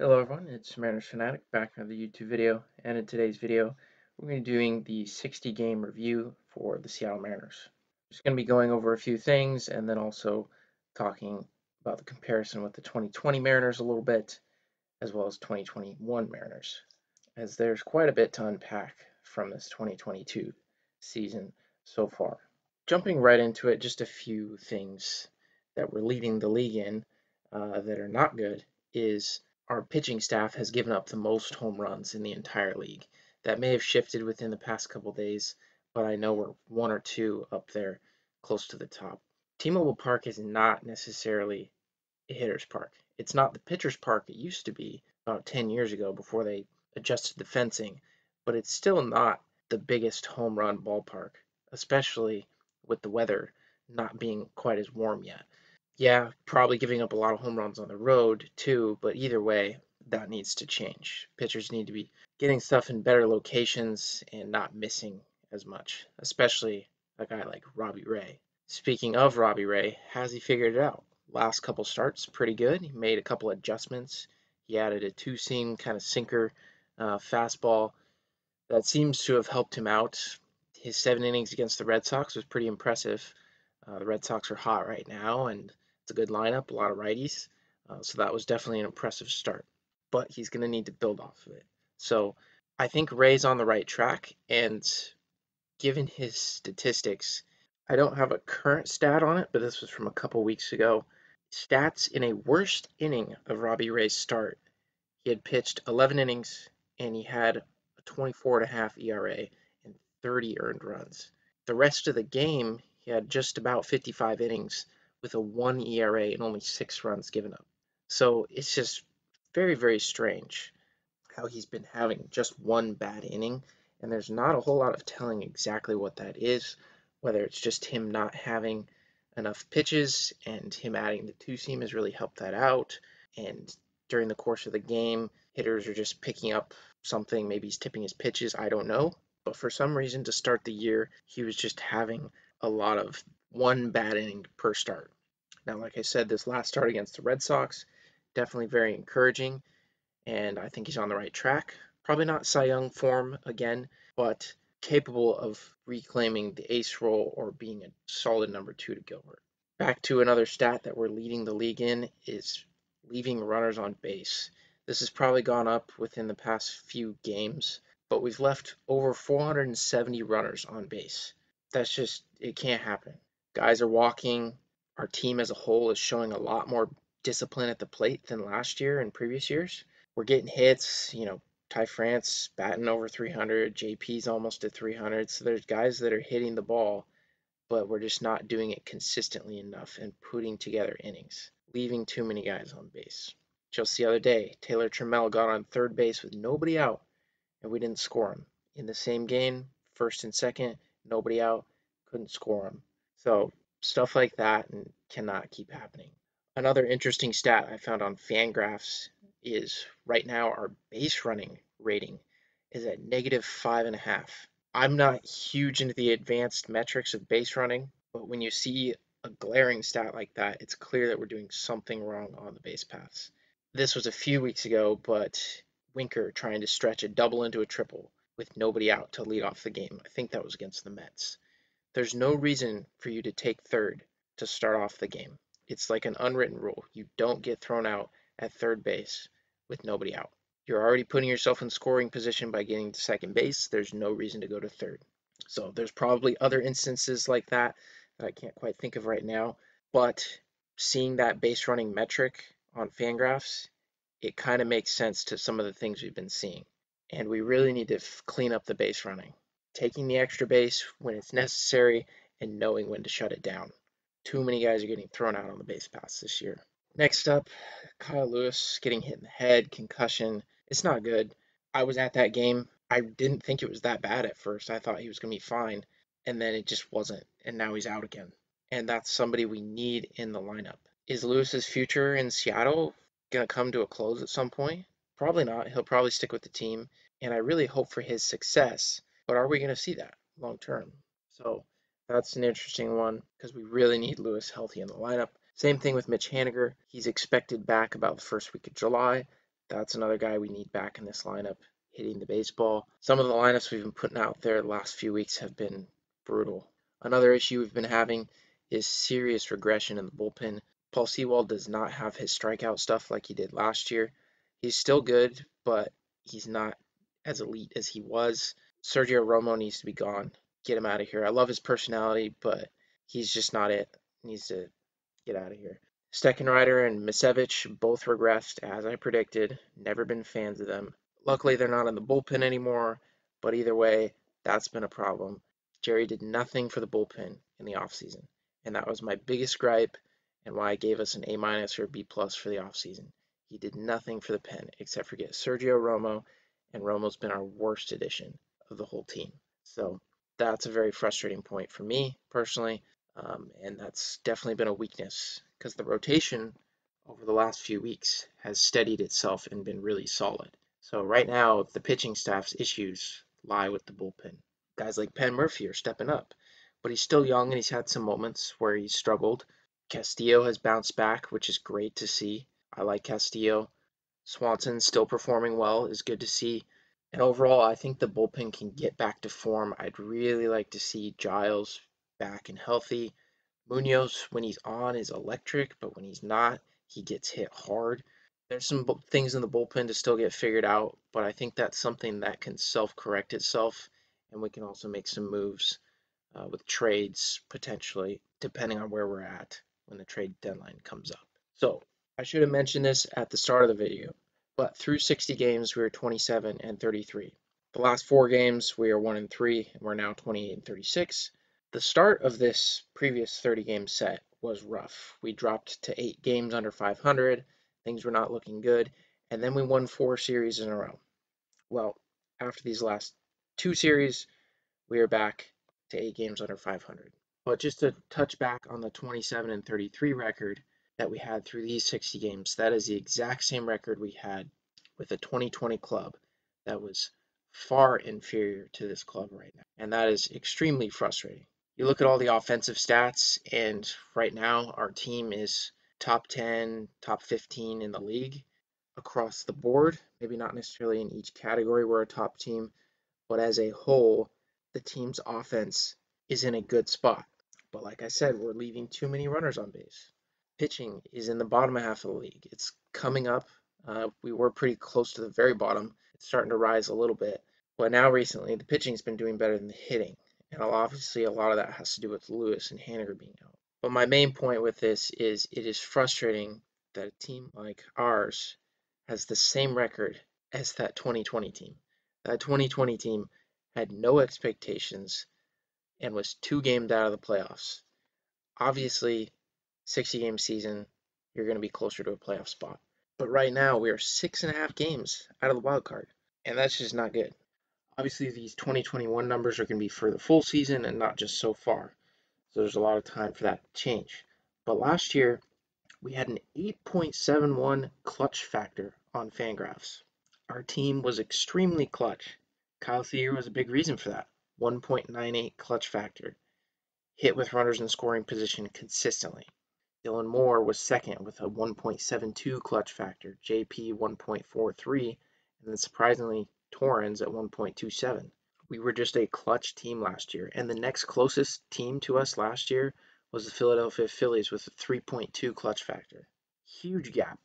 Hello everyone, it's Mariners Fanatic back with another YouTube video, and in today's video we're going to be doing the 60 game review for the Seattle Mariners. I'm just going to be going over a few things and then also talking about the comparison with the 2020 Mariners a little bit, as well as 2021 Mariners, as there's quite a bit to unpack from this 2022 season so far. Jumping right into it, just a few things that we're leading the league in uh, that are not good is our pitching staff has given up the most home runs in the entire league. That may have shifted within the past couple days, but I know we're one or two up there close to the top. T-Mobile Park is not necessarily a hitter's park. It's not the pitcher's park it used to be about 10 years ago before they adjusted the fencing, but it's still not the biggest home run ballpark, especially with the weather not being quite as warm yet yeah, probably giving up a lot of home runs on the road too, but either way, that needs to change. Pitchers need to be getting stuff in better locations and not missing as much, especially a guy like Robbie Ray. Speaking of Robbie Ray, has he figured it out? Last couple starts, pretty good. He made a couple adjustments. He added a two seam kind of sinker uh, fastball that seems to have helped him out. His seven innings against the Red Sox was pretty impressive. Uh, the Red Sox are hot right now, and it's a good lineup, a lot of righties. Uh, so that was definitely an impressive start. But he's going to need to build off of it. So I think Ray's on the right track. And given his statistics, I don't have a current stat on it, but this was from a couple weeks ago. Stats in a worst inning of Robbie Ray's start. He had pitched 11 innings and he had a 24 and a half ERA and 30 earned runs. The rest of the game, he had just about 55 innings with a one ERA and only six runs given up. So it's just very, very strange how he's been having just one bad inning, and there's not a whole lot of telling exactly what that is, whether it's just him not having enough pitches and him adding the two seam has really helped that out. And during the course of the game, hitters are just picking up something. Maybe he's tipping his pitches. I don't know. But for some reason, to start the year, he was just having a lot of one bad inning per start. Now, like I said, this last start against the Red Sox, definitely very encouraging, and I think he's on the right track. Probably not Cy Young form again, but capable of reclaiming the ace role or being a solid number two to Gilbert. Back to another stat that we're leading the league in is leaving runners on base. This has probably gone up within the past few games, but we've left over 470 runners on base. That's just, it can't happen. Guys are walking. Our team as a whole is showing a lot more discipline at the plate than last year and previous years. We're getting hits, you know, Ty France batting over 300, JP's almost at 300. So there's guys that are hitting the ball, but we're just not doing it consistently enough and putting together innings, leaving too many guys on base. Just the other day, Taylor Trammell got on third base with nobody out, and we didn't score him. In the same game, first and second, nobody out, couldn't score him. So stuff like that cannot keep happening. Another interesting stat I found on Fangraphs is right now our base running rating is at negative five and a half. I'm not huge into the advanced metrics of base running, but when you see a glaring stat like that, it's clear that we're doing something wrong on the base paths. This was a few weeks ago, but Winker trying to stretch a double into a triple with nobody out to lead off the game. I think that was against the Mets. There's no reason for you to take third to start off the game. It's like an unwritten rule. You don't get thrown out at third base with nobody out. You're already putting yourself in scoring position by getting to second base. There's no reason to go to third. So there's probably other instances like that that I can't quite think of right now. But seeing that base running metric on Fangraphs, it kind of makes sense to some of the things we've been seeing. And we really need to clean up the base running taking the extra base when it's necessary and knowing when to shut it down. Too many guys are getting thrown out on the base paths this year. Next up, Kyle Lewis getting hit in the head, concussion. It's not good. I was at that game. I didn't think it was that bad at first. I thought he was going to be fine, and then it just wasn't. And now he's out again. And that's somebody we need in the lineup. Is Lewis's future in Seattle going to come to a close at some point? Probably not. He'll probably stick with the team. And I really hope for his success but are we going to see that long term? So that's an interesting one because we really need Lewis healthy in the lineup. Same thing with Mitch Haniger. He's expected back about the first week of July, That's another guy we need back in this lineup hitting the baseball. Some of the lineups we've been putting out there the last few weeks have been brutal. Another issue we've been having is serious regression in the bullpen. Paul Sewald does not have his strikeout stuff like he did last year. He's still good, but he's not as elite as he was. Sergio Romo needs to be gone. Get him out of here. I love his personality, but he's just not it. Needs to get out of here. Steckenrider and Misiewicz both regressed as I predicted. Never been fans of them. Luckily, they're not in the bullpen anymore, but either way, that's been a problem. Jerry did nothing for the bullpen in the offseason, and that was my biggest gripe and why I gave us an A minus or a B plus for the offseason. He did nothing for the pen except for get Sergio Romo, and Romo's been our worst addition of the whole team. So that's a very frustrating point for me personally, um, and that's definitely been a weakness because the rotation over the last few weeks has steadied itself and been really solid. So right now, the pitching staff's issues lie with the bullpen. Guys like Penn Murfee are stepping up, but he's still young and he's had some moments where he's struggled. Castillo has bounced back, which is great to see. I like Castillo. Swanson still performing well is good to see. And overall, I think the bullpen can get back to form. I'd really like to see Giles back and healthy. Munoz, when he's on, is electric, but when he's not, he gets hit hard. There's some things in the bullpen to still get figured out, but I think that's something that can self correct itself, and we can also make some moves uh, with trades potentially, depending on where we're at when the trade deadline comes up. So, I should have mentioned this at the start of the video, but through 60 games, we are 27 and 33. The last four games, we are 1 and 3, and we're now 28 and 36. The start of this previous 30 game set was rough. We dropped to eight games under 500 Things were not looking good. And then we won four series in a row. Well, after these last two series, we are back to eight games under 500. But just to touch back on the 27 and 33 record that we had through these 60 games, that is the exact same record we had with the 2020 club that was far inferior to this club right now. And that is extremely frustrating. You look at all the offensive stats, and right now our team is top 10, top 15 in the league across the board. Maybe not necessarily in each category we're a top team, but as a whole, the team's offense is in a good spot. But like I said, we're leaving too many runners on base. Pitching is in the bottom half of the league. It's coming up. Uh, we were pretty close to the very bottom. It's starting to rise a little bit. But now recently, the pitching's been doing better than the hitting. And obviously, a lot of that has to do with Lewis and Haniger being out. But my main point with this is it is frustrating that a team like ours has the same record as that 2020 team. That 2020 team had no expectations and was two games out of the playoffs. Obviously, 60 game season, you're going to be closer to a playoff spot. But right now, we are six and a half games out of the wild card, and that's just not good. Obviously, these 2021 numbers are going to be for the full season and not just so far. So there's a lot of time for that to change. But last year, we had an 8.71 clutch factor on Fangraphs. Our team was extremely clutch. Kyle Seager was a big reason for that. 1.98 clutch factor. Hit with runners in scoring position consistently. Dylan Moore was second with a 1.72 clutch factor, JP 1.43, and then surprisingly Torrens at 1.27 we were just a clutch team last year. And the next closest team to us last year was the Philadelphia Phillies with a 3.2 clutch factor. Huge gap.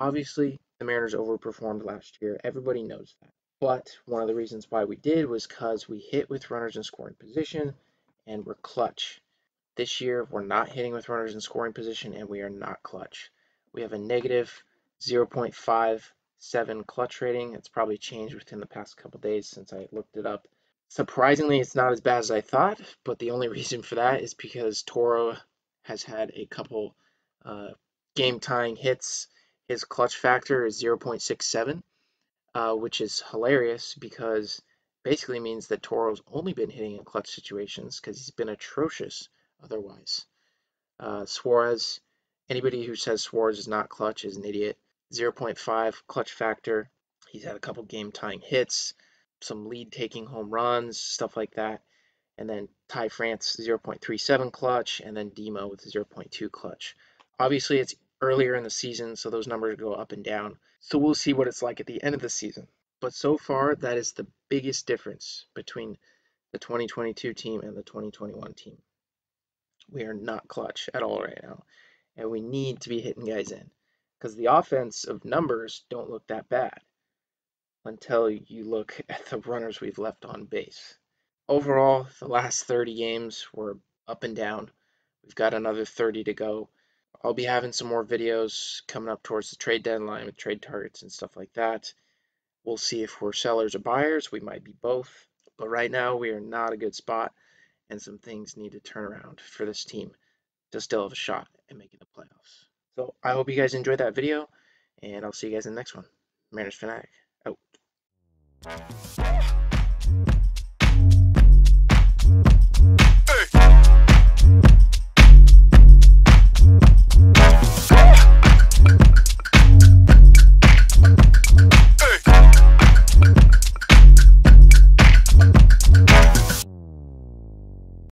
Obviously, the Mariners overperformed last year. Everybody knows that. But one of the reasons why we did was because we hit with runners in scoring position and we're clutch. This year, we're not hitting with runners in scoring position and we are not clutch. We have a negative 0.57 clutch rating. It's probably changed within the past couple days since I looked it up. Surprisingly, it's not as bad as I thought, but the only reason for that is because Toro has had a couple uh, game tying hits. His clutch factor is 0.67, uh, which is hilarious because basically means that Toro's only been hitting in clutch situations because he's been atrocious otherwise. Uh, Suarez, anybody who says Suarez is not clutch is an idiot. 0.5 clutch factor. He's had a couple game tying hits some lead taking home runs, stuff like that. And then Ty France 0.37 clutch, and then Demo with 0.2 clutch. Obviously, it's earlier in the season, so those numbers go up and down. So we'll see what it's like at the end of the season. But so far, that is the biggest difference between the 2022 team and the 2021 team. We are not clutch at all right now, and we need to be hitting guys in because the offensive numbers don't look that bad until you look at the runners we've left on base. Overall, the last 30 games were up and down. We've got another 30 to go. I'll be having some more videos coming up towards the trade deadline with trade targets and stuff like that. We'll see if we're sellers or buyers. We might be both. But right now, we are not a good spot, and some things need to turn around for this team to still have a shot at making the playoffs. So I hope you guys enjoyed that video, and I'll see you guys in the next one. Mariners Fanatic, out.